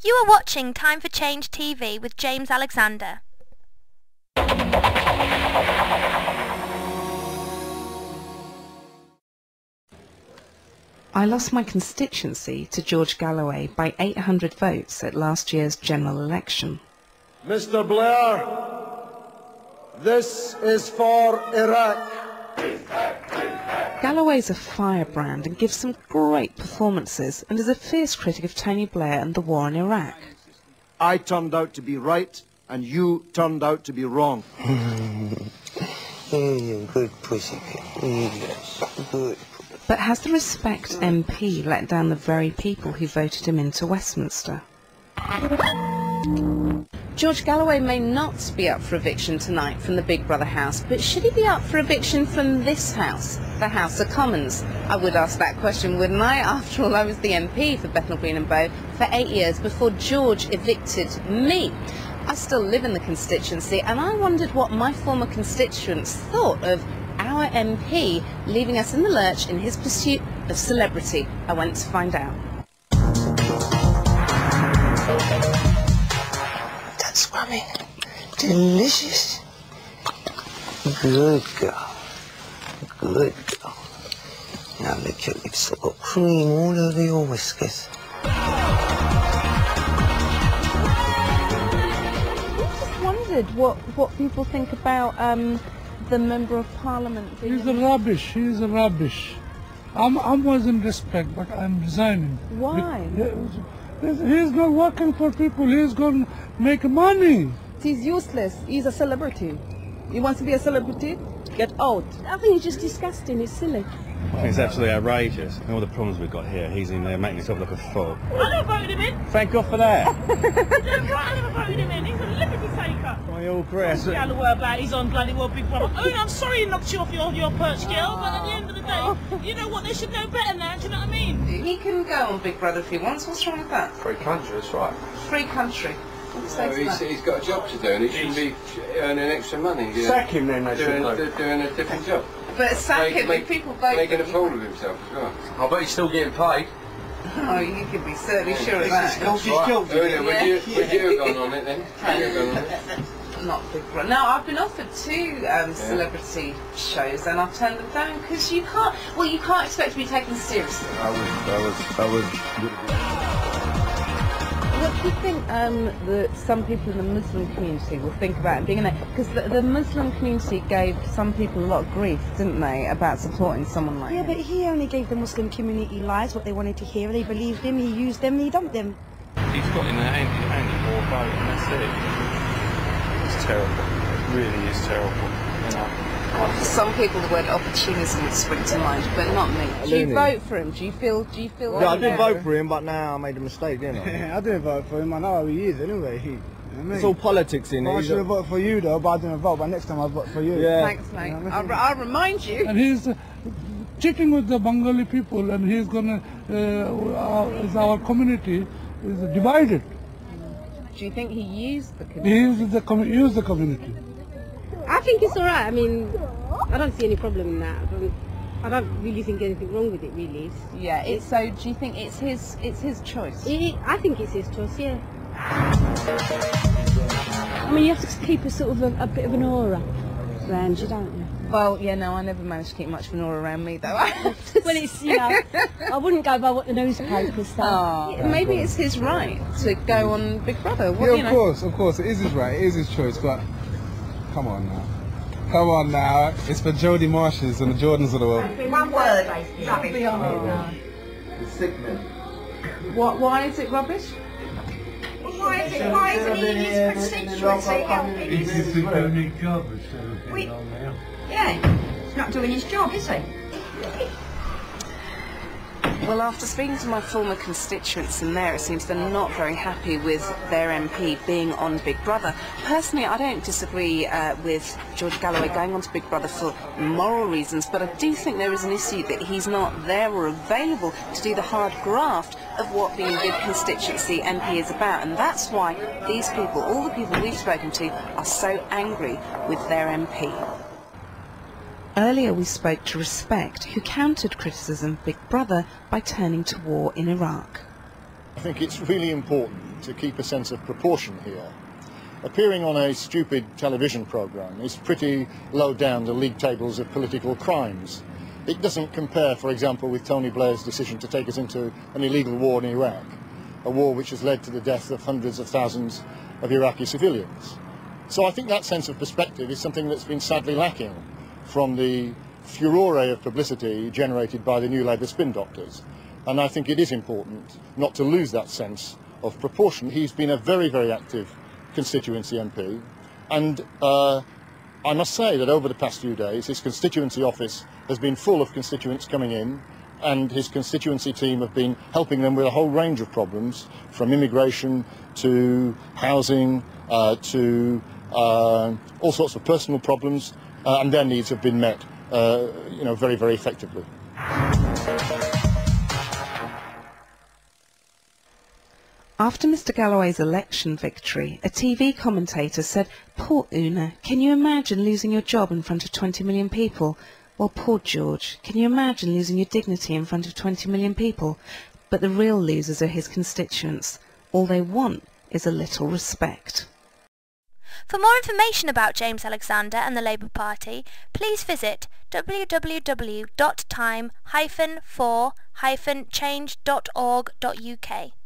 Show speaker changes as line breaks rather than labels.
You are watching Time for Change TV with James Alexander.
I lost my constituency to George Galloway by 800 votes at last year's general election.
Mr. Blair, this is for Iraq.
Galloway's a firebrand and gives some great performances and is a fierce critic of Tony Blair and the war in Iraq.
I turned out to be right, and you turned out to be wrong.
Hey, good pussycat. Yes, good.
But has the Respect MP let down the very people who voted him into Westminster? George Galloway may not be up for eviction tonight from the Big Brother house, but should he be up for eviction from this house, the House of Commons? I would ask that question, wouldn't I? After all, I was the MP for Bethnal Green and Bow for eight years before George evicted me. I still live in the constituency, and I wondered what my former constituents thought of our MP leaving us in the lurch in his pursuit of celebrity. I went to find out.
That's scrumming. Delicious. Good girl. Good girl. Now lick your lips. I've got cream all over your whiskers.
I just wondered what, what people think about um, the Member of Parliament.
He's a rubbish. He's a rubbish. I'm, I was in respect, but I'm resigning.
Why?
He's he's not working for people. He's going to make money.
He's useless. He's a celebrity. He wants to be a celebrity? Get out.
I think it's just disgusting. It's silly.
I think it's absolutely outrageous. And all the problems we've got here, he's in there making himself look a fool.
I never voted him in.
Thank God for that.
Damn right, I never voted him in. He's a liberty taker.
I all agree. That's it.
Galloway about he's on bloody well Big Brother. I mean, I'm sorry he knocked you off your, your perch, girl, but at the end of the day, you know what? They should know better now. Do you know what I mean?
He can go on Big Brother if he wants. What's wrong with that?
Free country, that's right.
Free country. What's
No, he's, he's got a job to do and he shouldn't be earning extra money. you know,
Sack him then, they
doing,
should do.
do- doing a different job.
But sack
Make-
him
make-
people vote
Making a fool of himself as well.
I bet he's still getting paid.
Oh, you can be certainly sure of
This
that.
is That's right. Oh, yeah, would, you, would you have gone on it then? Would you have gone on it?
Not Big Brother. No, I've been offered two um, celebrity shows and I've turned them down because you can't. Well, you can't expect to be taken seriously.
I would, I would, I would.
What do you think um, that some people in the Muslim community will think about being in there? Because the, the Muslim community gave some people a lot of grief, didn't they, about supporting someone like
Yeah,
him?
but he only gave the Muslim community lies, what they wanted to hear. They believed him, he used them, he dumped them.
He's got in an anti, anti-war vote and that's it. It's terrible. It really is terrible. You know.
For some people, the word opportunism would spring to mind, but not me.
Do you vote for him? Do you feel? Do you feel?
Yeah, I did vote for him, but now I made a mistake, didn't I?
I didn't vote for him. I know how he is anyway. He.
It's all politics in it.
I should have voted for you though, but I didn't vote. But next time I'll vote for you.
Yeah.
Thanks, mate. I'll, re- I'll remind you.
And he's uh, cheating with the Bengali people, and he's gonna. Uh, our, is our community is divided.
Do you think he used the?
He
community?
uses the commu- use the community.
I think it's all right. I mean, I don't see any problem in that. I don't, I don't really think anything wrong with it, really. It's,
Yeah. It's, so do you think it's his? It's his choice.
it, I think it's his choice, yeah. I mean, you have to keep a sort of a, a bit of an aura around you, don't you?
Well, yeah. No, I never managed to keep much of an aura around me, though.
well, it's, you know, I wouldn't go by what the newspapers say.
Ah, yeah, maybe it's his right to go on Big Brother. What,
Yeah,
you
of
know.
course, of course, it is his right, it is his choice, but come on now. Come on now, it's for Jodie Marshes and the Jordans of the world.
One word.
Oh, what, why is it rubbish?
Why is it, why is he in his constituency helping his... Yeah, he's not doing his job, is he?
Well, after speaking to my former constituents in there, it seems they're not very happy with their MP being on Big Brother. Personally, I don't disagree uh, with George Galloway going on to Big Brother for moral reasons, but I do think there is an issue that he's not there or available to do the hard graft of what being a good constituency MP is about. And that's why these people, all the people we've spoken to, are so angry with their MP. Earlier we spoke to Respect, who countered criticism of Big Brother by turning to war in Iraq.
I think it's really important to keep a sense of proportion here. Appearing on a stupid television programme is pretty low down the league tables of political crimes. It doesn't compare, for example, with Tony Blair's decision to take us into an illegal war in Iraq, a war which has led to the death of hundreds of thousands of Iraqi civilians. So I think that sense of perspective is something that's been sadly lacking from the furore of publicity generated by the New Labour spin doctors. And I think it is important not to lose that sense of proportion. He's been a very, very active constituency MP. And uh, I must say that over the past few days, his constituency office has been full of constituents coming in and his constituency team have been helping them with a whole range of problems, from immigration to housing uh, to uh, all sorts of personal problems, uh, and their needs have been met, uh, you know, very, very effectively.
After Mr Galloway's election victory, a TV commentator said, Poor Oona, can you imagine losing your job in front of 20 million people? Well, poor George, can you imagine losing your dignity in front of 20 million people? But the real losers are his constituents. All they want is a little respect.
For more information about James Alexander and the Labour Party, please visit www.time-for-change.org.uk.